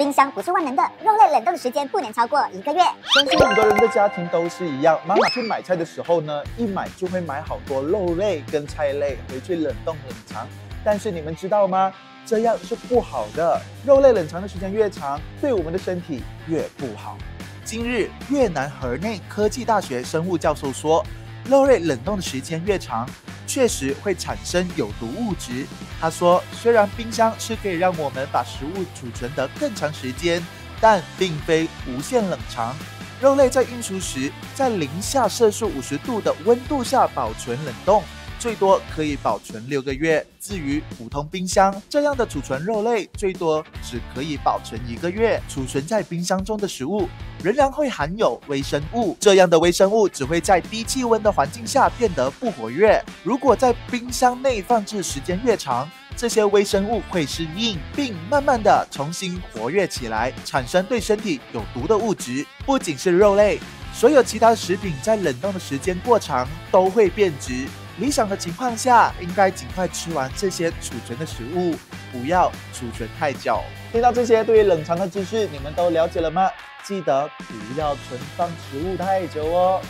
冰箱不是万能的，肉类冷冻的时间不能超过一个月。相信很多人的家庭都是一样，妈妈去买菜的时候呢，一买就会买好多肉类跟菜类回去冷冻冷藏。但是你们知道吗？这样是不好的，肉类冷藏的时间越长，对我们的身体越不好。今日越南河内科技大学生物教授说，肉类冷冻的时间越长，确实会产生有毒物质。他说，虽然冰箱是可以让我们把食物储存得更长时间，但并非无限冷藏。肉类在运输时，在零下摄氏五十度的温度下保存冷冻。最多可以保存六个月。至于普通冰箱这样的储存肉类，最多只可以保存一个月。储存在冰箱中的食物仍然会含有微生物，这样的微生物只会在低气温的环境下变得不活跃。如果在冰箱内放置时间越长，这些微生物会适应，并慢慢的重新活跃起来，产生对身体有毒的物质。不仅是肉类，所有其他食品在冷冻的时间过长都会变质。理想的情况下，应该尽快吃完这些储存的食物，不要储存太久。听到这些对于冷藏的知识，你们都了解了吗？记得不要存放食物太久哦。